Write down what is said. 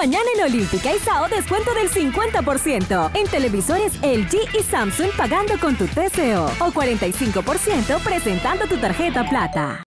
Mañana en Olímpica y Sao descuento del 50% en televisores LG y Samsung pagando con tu TCO o 45% presentando tu tarjeta plata.